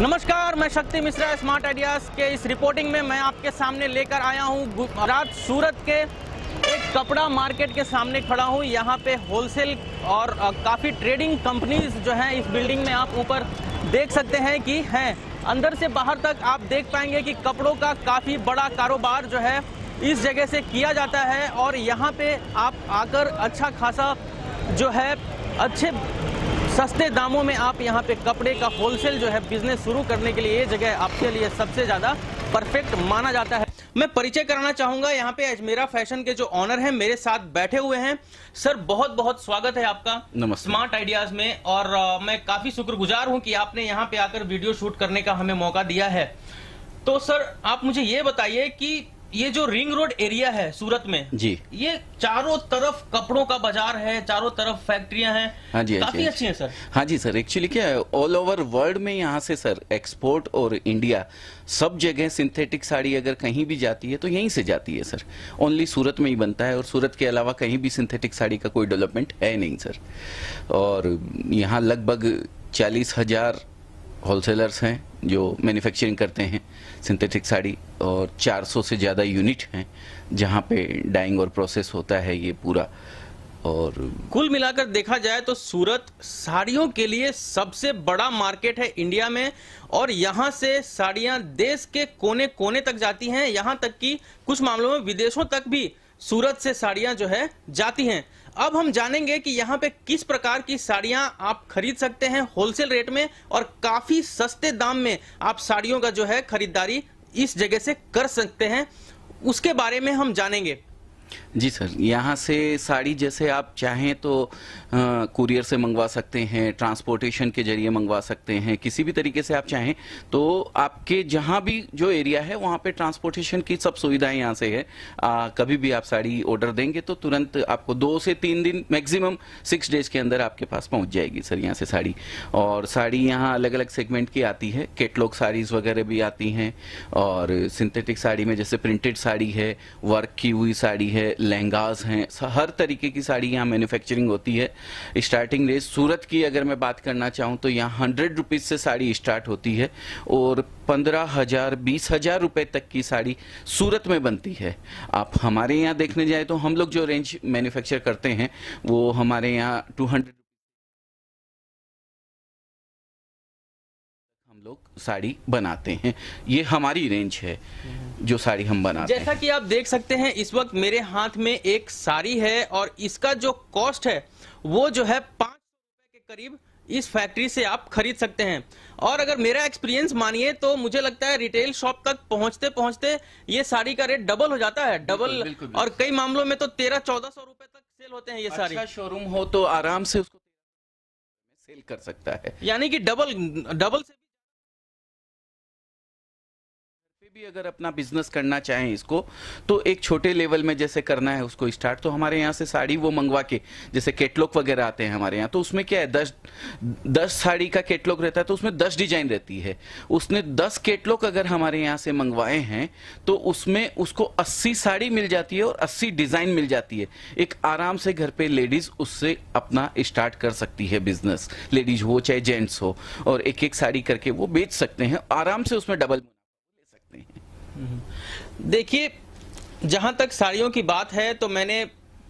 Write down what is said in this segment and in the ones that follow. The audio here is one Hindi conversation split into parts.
नमस्कार, मैं शक्ति मिश्रा स्मार्ट आइडियाज़ के इस रिपोर्टिंग में मैं आपके सामने लेकर आया हूँ रात सूरत के एक कपड़ा मार्केट के सामने खड़ा हूँ। यहाँ पे होलसेल और काफ़ी ट्रेडिंग कंपनीज़ जो हैं इस बिल्डिंग में आप ऊपर देख सकते हैं कि हैं। अंदर से बाहर तक आप देख पाएँगे कि कपड़ों का काफ़ी बड़ा कारोबार जो है इस जगह से किया जाता है और यहाँ पे आप आकर अच्छा खासा जो है अच्छे सस्ते दामों में आप यहाँ पे कपड़े का होलसेल जो है बिज़नेस शुरू करने के लिए ये जगह आपके लिए सबसे ज़्यादा परफेक्ट माना जाता है। मैं परिचय कराना चाहूँगा यहाँ पे अजमेरा फ़ैशन के जो ऑनर हैं मेरे साथ बैठे हुए हैं। सर बहुत बहुत स्वागत है आपका नमस्ते। स्मार्ट आइडियाज़ में और मैं काफ़ी शुक्रगुजार हूँ कि आपने यहाँ पे आकर वीडियो शूट करने का हमें मौका दिया है। तो सर आप मुझे ये बताइए कि ये जो रिंग रोड एरिया है सूरत में जी। ये चारों तरफ़ कपड़ों का बाज़ार है चारों तरफ़ फैक्ट्रियाँ हैं। हाँ जी हाँ काफ़ी अच्छी हैं सर। हाँ जी सर एक्चुअली क्या है ऑल ओवर वर्ल्ड में यहाँ से सर एक्सपोर्ट और इंडिया सब जगह सिंथेटिक साड़ी अगर कहीं भी जाती है तो यहीं से जाती है सर। ओनली सूरत में ही बनता है और सूरत के अलावा कहीं भी सिंथेटिक साड़ी का कोई डेवलपमेंट है नहीं सर। और यहाँ लगभग चालीस हज़ार होलसेलर्स हैं, जो मैन्युफैक्चरिंग करते हैं सिंथेटिक साड़ी, और 400 से ज़्यादा यूनिट हैं, जहाँ पे डाइंग और प्रोसेस होता है ये पूरा। और कुल मिलाकर देखा जाए तो सूरत साड़ियों के लिए सबसे बड़ा मार्केट है इंडिया में, और यहाँ से साड़ियाँ देश के कोने कोने तक जाती हैं। यहाँ तक कि कुछ मामलों में विदेशों तक भी सूरत से साड़ियाँ जो है जाती हैं। अब हम जानेंगे कि यहाँ पे किस प्रकार की साड़ियाँ आप खरीद सकते हैं होलसेल रेट में और काफ़ी सस्ते दाम में आप साड़ियों का जो है खरीदारी इस जगह से कर सकते हैं। उसके बारे में हम जानेंगे। जी सर, यहाँ से साड़ी जैसे आप चाहें तो कुरियर से मंगवा सकते हैं ट्रांसपोर्टेशन के ज़रिए मंगवा सकते हैं किसी भी तरीके से आप चाहें तो आपके जहाँ भी जो एरिया है वहाँ पे ट्रांसपोर्टेशन की सब सुविधाएँ यहाँ से है। आ, कभी भी आप साड़ी ऑर्डर देंगे तो तुरंत आपको दो से तीन दिन मैक्सिमम सिक्स डेज़ के अंदर आपके पास पहुँच जाएगी सर यहाँ से साड़ी। और साड़ी यहाँ अलग अलग सेगमेंट की आती है। केटलॉग साड़ीज वगैरह भी आती हैं और सिंथेटिक साड़ी में जैसे प्रिंटेड साड़ी है वर्क की हुई साड़ी है लहंगाज हैं हर तरीके की साड़ी यहाँ मैन्युफैक्चरिंग होती है। स्टार्टिंग रेट सूरत की अगर मैं बात करना चाहूँ तो यहाँ हंड्रेड रुपीज़ से साड़ी स्टार्ट होती है और पंद्रह हज़ार, बीस हज़ार रुपए तक की साड़ी सूरत में बनती है। आप हमारे यहाँ देखने जाए तो हम लोग जो रेंज मैन्युफैक्चर करते हैं, वो हमारे यहाँ टू हंड्रेड हम लोग साड़ी बनाते हैं ये हमारी रेंज है जो साड़ी हम बनाते हैं जैसा कि आप देख सकते हैं इस वक्त मेरे हाथ में एक साड़ी है और इसका जो कॉस्ट है वो जो है पाँच रुपए के करीब इस फैक्ट्री से आप खरीद सकते हैं और अगर मेरा एक्सपीरियंस मानिए तो मुझे लगता है रिटेल शॉप तक पहुँचते पहुँचते ये साड़ी का रेट डबल हो जाता है डबल बिल्कुल, बिल्कुल। बिल्कुल। और कई मामलों में तो तेरह चौदह सौ रुपए तक सेल होते हैं ये साड़ी अच्छा शोरूम हो तो आराम से उसको सेल कर सकता है यानी कि डबल डबल से भी अगर अपना बिज़नेस करना चाहें इसको तो एक छोटे लेवल में जैसे करना है उसको स्टार्ट तो हमारे यहाँ से साड़ी वो मंगवा के, जैसे केटलॉग वगैरह आते हैं हमारे यहाँ तो उसमें क्या है, दस दस साड़ी का केटलॉग रहता है तो उसमें दस डिज़ाइन रहती है। उसने दस केटलॉग अगर हमारे यहाँ से मंगवाए हैं तो उसमें उसको अस्सी साड़ी मिल जाती है और अस्सी डिज़ाइन मिल जाती है। एक आराम से घर पे लेडीज़ उससे अपना स्टार्ट कर सकती है बिज़नेस लेडीज़ हो, चाहे जेंट्स हो, और एक एक साड़ी करके वो बेच सकते हैं, आराम से उसमें डबल सकते हैं। देखिए जहाँ तक साड़ियों की बात है तो मैंने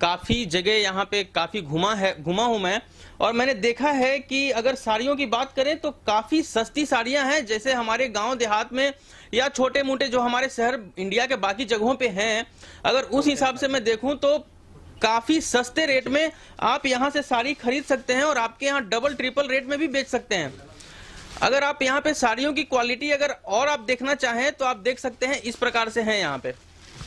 काफ़ी जगह यहाँ पे काफ़ी घुमा है घुमा हूँ मैं और मैंने देखा है कि अगर साड़ियों की बात करें तो काफ़ी सस्ती साड़ियाँ हैं जैसे हमारे गाँव देहात में या छोटे मोटे जो हमारे शहर इंडिया के बाकी जगहों पे हैं अगर उस हिसाब से मैं देखूँ तो काफ़ी सस्ते रेट में आप यहाँ से साड़ी खरीद सकते हैं और आपके यहाँ डबल ट्रिपल रेट में भी बेच सकते हैं। अगर आप यहाँ पे साड़ियों की क्वालिटी अगर और आप देखना चाहें तो आप देख सकते हैं इस प्रकार से है यहाँ पे।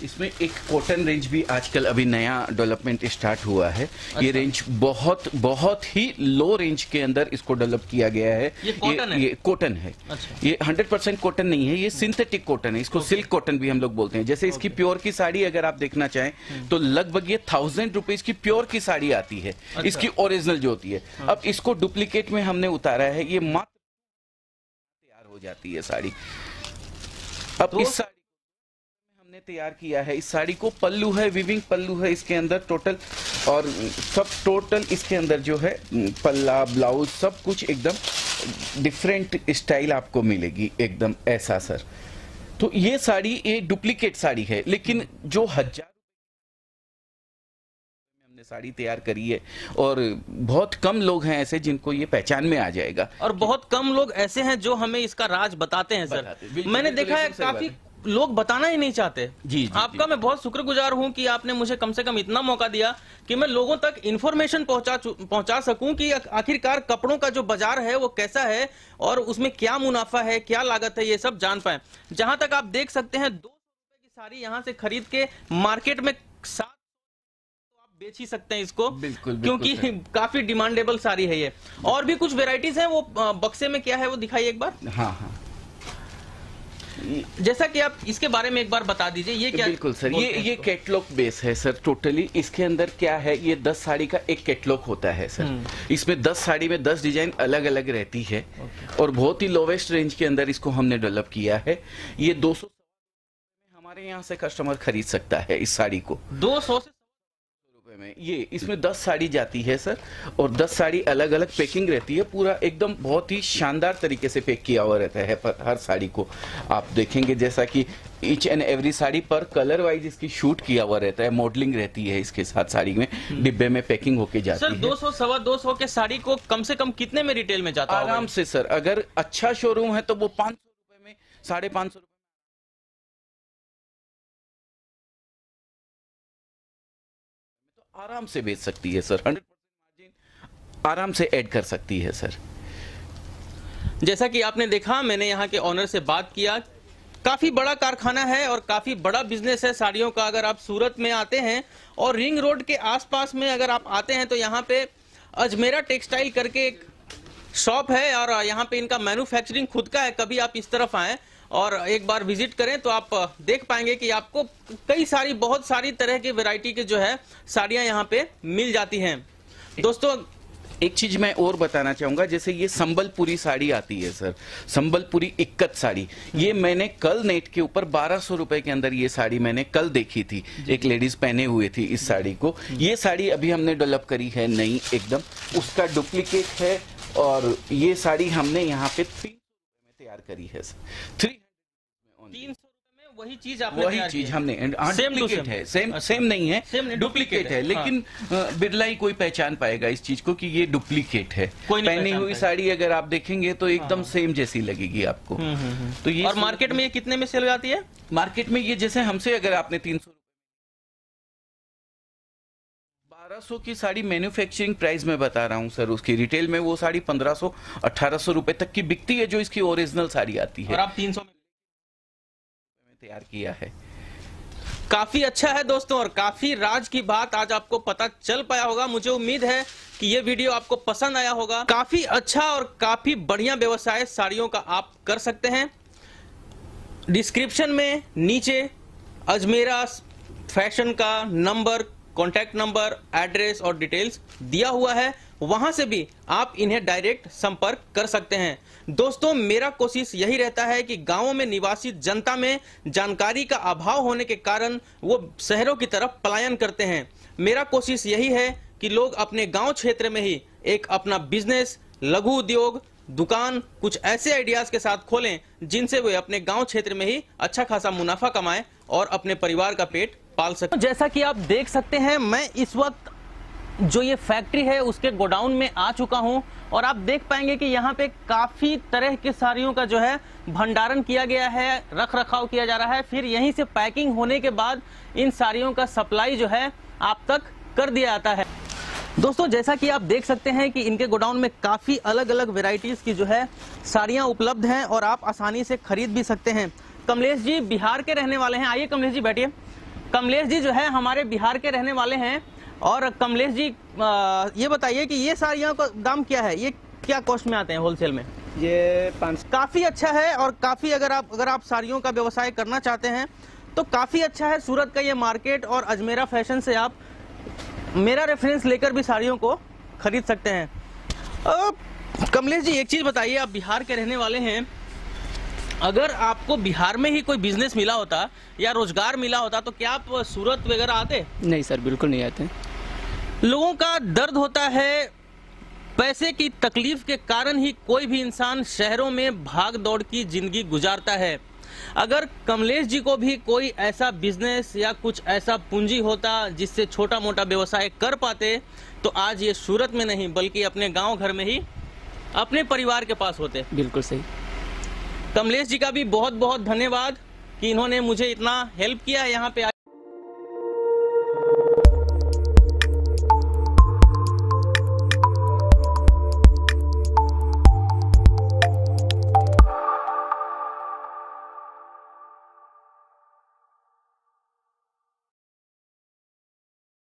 इसमें एक कॉटन रेंज भी आजकल अभी नया डेवलपमेंट स्टार्ट हुआ है। अच्छा। ये रेंज बहुत बहुत ही लो रेंज के अंदर इसको डेवलप किया गया है। ये cotton है? ये कॉटन है। अच्छा। ये 100% परसेंट कॉटन नहीं है ये सिंथेटिक कॉटन है। इसको सिल्क कॉटन भी हम लोग बोलते हैं। जैसे इसकी प्योर की साड़ी अगर आप देखना चाहें तो लगभग ये थाउज़ेंड रुपीज़ की प्योर की साड़ी आती है। इसकी ओरिजिनल जो होती है। अब इसको डुप्लीकेट में हमने उतारा है। ये मात्र हो जाती है साड़ी। अब तो- इस साड़ी हमने तैयार किया है। इस साड़ी को पल्लू है विविंग पल्लू है इसके अंदर टोटल और सब टोटल इसके अंदर जो है पल्ला ब्लाउज सब कुछ एकदम डिफरेंट स्टाइल आपको मिलेगी एकदम ऐसा सर। तो ये साड़ी ये डुप्लीकेट साड़ी है लेकिन जो हज़ार हमने साड़ी तैयार करी है और बहुत कम लोग हैं ऐसे जिनको ये पहचान में आ जाएगा और बहुत कम लोग ऐसे हैं जो हमें इसका राज बताते हैं सर। बिल्कुल, मैंने देखा है काफ़ी लोग बताना ही नहीं चाहते। जी, जी, आपका जी। मैं बहुत शुक्रगुजार हूँ कि आपने मुझे कम से कम इतना मौका दिया कि मैं लोगों तक इन्फॉर्मेशन पहुँचा पहुँचा सकूँ कि आखिरकार कपड़ों का जो बाज़ार है वो कैसा है और उसमें क्या मुनाफा है क्या लागत है ये सब जान पाए। जहाँ तक आप देख सकते हैं दो रुपए की साड़ी यहाँ से खरीद के मार्केट में सात बेच ही सकते हैं इसको बिल्कुल, बिल्कुल क्योंकि काफ़ी डिमांडेबल साड़ी है ये। और भी कुछ वेराइटीज हैं वो बक्से में क्या है वो दिखाइए एक बार। हाँ हाँ। जैसा कि आप इसके बारे में एक बार बता दीजिए ये क्या बिल्कुल सर ये ये कैटलॉग बेस है सर टोटली इसके अंदर क्या है ये दस साड़ी का एक कैटलॉग होता है सर। हम्म। इसमें दस साड़ी में दस डिज़ाइन अलग अलग रहती है। और बहुत ही लोवेस्ट रेंज के अंदर इसको हमने डेवलप किया है। ये 200 हमारे यहाँ से कस्टमर खरीद सकता है इस साड़ी को। दो सौ से में। ये इसमें दस साड़ी जाती है सर और दस साड़ी अलग अलग पैकिंग रहती है। पूरा एकदम बहुत ही शानदार तरीके से पैक किया हुआ रहता है पर हर साड़ी को। आप देखेंगे जैसा कि ईच एंड एवरी साड़ी पर कलर वाइज इसकी शूट किया हुआ रहता है मॉडलिंग रहती है इसके साथ साड़ी में। डिब्बे में पैकिंग होके सर जाती है। दो सौ सवा दो सौ के साड़ी को कम से कम कितने में रिटेल में जाता होगा? आराम से सर अगर अच्छा शोरूम है तो वो पाँच सौ रुपए में साढ़े पाँच सौ आराम से बेच सकती है, सर। हंड्रेड मार्जिन आराम से ऐड कर सकती है, सर। जैसा कि आपने देखा, मैंने यहाँ के ऑनर से बात किया। काफ़ी बड़ा कारखाना है और काफ़ी बड़ा बिज़नेस है साड़ियों का। अगर आप सूरत में आते हैं और रिंग रोड के आसपास में अगर आप आते हैं तो यहाँ पे अजमेरा टेक्सटाइल करके एक शॉप है और यहाँ पे इनका मैन्युफैक्चरिंग खुद का है। कभी आप इस तरफ़ आए और एक बार विज़िट करें तो आप देख पाएँगे कि आपको कई सारी बहुत सारी तरह की वैरायटी के जो है साड़ियाँ यहाँ पे मिल जाती हैं। दोस्तों एक चीज़ मैं और बताना चाहूँगा जैसे ये संबलपुरी साड़ी आती है सर। संबलपुरी इक्कत साड़ी। ये मैंने कल नेट के ऊपर बारह सौ रुपए के अंदर ये साड़ी मैंने कल देखी थी। एक लेडीज़ पहने हुए थी इस साड़ी को। ये साड़ी अभी हमने डेवलप करी है नई एकदम। उसका डुप्लीकेट है और ये साड़ी हमने यहाँ पे थ्री में तैयार करी है सर। थ्री तीन सौ रुपए में वही चीज़ आपने वही चीज़ है। हमने। Same to डुप्लीकेट है सेम अच्छा। सेम नहीं है Same नहीं, डुप्लीकेट है। है, लेकिन अ, बिरला ही कोई पहचान पाएगा इस चीज़ को कि ये डुप्लीकेट है। पहनी हुई साड़ी अगर आप देखेंगे तो एकदम सेम जैसी लगेगी आपको। हम्म, हम्म, हम्म। तो ये और मार्केट में ये कितने में सेल जाती है? मार्केट में ये जैसे हमसे अगर आपने तीन सौ बारह सौ की साड़ी मैन्युफैक्चरिंग प्राइस में बता रहा हूँ सर उसकी। रिटेल में वो साड़ी पंद्रह सौ अठारह सौ रुपए तक की बिकती है जो इसकी ओरिजिनल साड़ी आती है। और आप तीन सौ तैयार किया है। काफ़ी अच्छा है दोस्तों और काफ़ी राज की बात आज आपको पता चल पाया होगा। मुझे उम्मीद है कि ये वीडियो आपको पसंद आया होगा। काफ़ी अच्छा और काफ़ी बढ़िया व्यवसाय साड़ियों का आप कर सकते हैं। डिस्क्रिप्शन में नीचे अजमेरा फ़ैशन का नंबर कॉन्टैक्ट नंबर एड्रेस और डिटेल्स दिया हुआ है। वहाँ से भी आप इन्हें डायरेक्ट संपर्क कर सकते हैं। दोस्तों, मेरा कोशिश यही रहता है कि गाँवों में निवासित जनता में जानकारी का अभाव होने के कारण वो शहरों की तरफ़ पलायन करते हैं। मेरा कोशिश यही है कि लोग अपने गाँव क्षेत्र में ही एक अपना बिज़नेस, लघु उद्योग, दुकान, कुछ ऐसे आइडियाज़ के साथ खोलें, जिनसे वे अपने गाँव क्षेत्र में ही अच्छा खासा मुनाफा कमाएँ और अपने परिवार का पेट पाल सकें। जैसा कि आप देख सकते हैं, मैं इस वक्त जो ये फैक्ट्री है, उसके गोडाउन में आ चुका हूँ और आप देख पाएँगे कि यहाँ पे काफ़ी तरह की साड़ियों का जो है भंडारण किया गया है रख रखाव किया जा रहा है। फिर यहीं से पैकिंग होने के बाद इन साड़ियों का सप्लाई जो है आप तक कर दिया जाता है। दोस्तों, जैसा कि आप देख सकते हैं कि इनके गोडाउन में काफ़ी अलग अलग वेराइटीज की जो है साड़ियाँ उपलब्ध हैं और आप आसानी से खरीद भी सकते हैं। कमलेश जी बिहार के रहने वाले हैं। आइए कमलेश जी बैठिए। कमलेश जी जो है हमारे बिहार के रहने वाले हैं। और कमलेश जी आ, ये बताइए कि ये साड़ियों का दाम क्या है? ये क्या कॉस्ट में आते हैं होलसेल में? ये पाँच काफ़ी अच्छा है और काफ़ी अगर आप अगर आप साड़ियों का व्यवसाय करना चाहते हैं तो काफ़ी अच्छा है सूरत का ये मार्केट और अजमेरा फ़ैशन से आप मेरा रेफरेंस लेकर भी साड़ियों को खरीद सकते हैं। कमलेश जी एक चीज़ बताइए आप बिहार के रहने वाले हैं। अगर आपको बिहार में ही कोई बिज़नेस मिला होता या रोज़गार मिला होता तो क्या आप सूरत वगैरह आते? नहीं सर बिल्कुल नहीं आते। लोगों का दर्द होता है। पैसे की तकलीफ़ के कारण ही कोई भी इंसान शहरों में भाग दौड़ की ज़िंदगी गुजारता है। अगर कमलेश जी को भी कोई ऐसा बिज़नेस या कुछ ऐसा पूंजी होता जिससे छोटा मोटा व्यवसाय कर पाते तो आज ये सूरत में नहीं बल्कि अपने गाँव घर में ही अपने परिवार के पास होते। बिल्कुल सही। कमलेश जी का भी बहुत बहुत धन्यवाद कि इन्होंने मुझे इतना हेल्प किया यहाँ पे